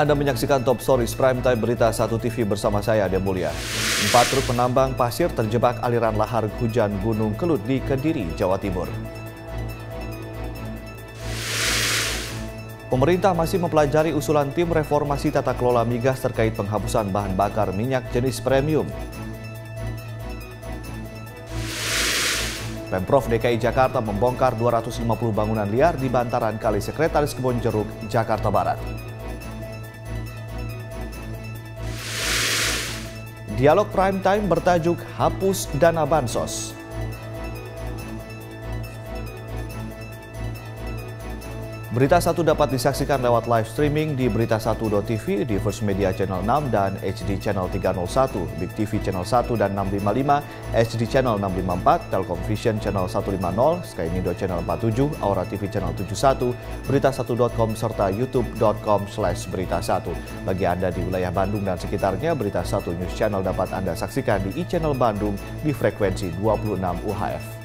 Anda menyaksikan Top Stories Prime Time Berita 1 TV bersama saya, Ade Mulia. Empat truk penambang pasir terjebak aliran lahar hujan Gunung Kelut di Kediri, Jawa Timur. Pemerintah masih mempelajari usulan tim reformasi tata kelola migas terkait penghapusan bahan bakar minyak jenis premium. Pemprov DKI Jakarta membongkar 250 bangunan liar di bantaran Kali Sekretaris Kebon Jeruk, Jakarta Barat. Dialog Prime Time bertajuk Hapus Dana Bansos. Berita satu dapat disaksikan lewat live streaming di berita1.tv di First Media Channel 6 dan HD Channel 301, Big TV Channel 1 dan 655, HD Channel 654, Telkom Vision Channel 150, Sky Nido Channel 47, Aura TV Channel 71, berita1.com serta youtube.com slash berita1. Bagi Anda di wilayah Bandung dan sekitarnya, Berita 1 News Channel dapat Anda saksikan di e-channel Bandung di frekuensi 26 UHF.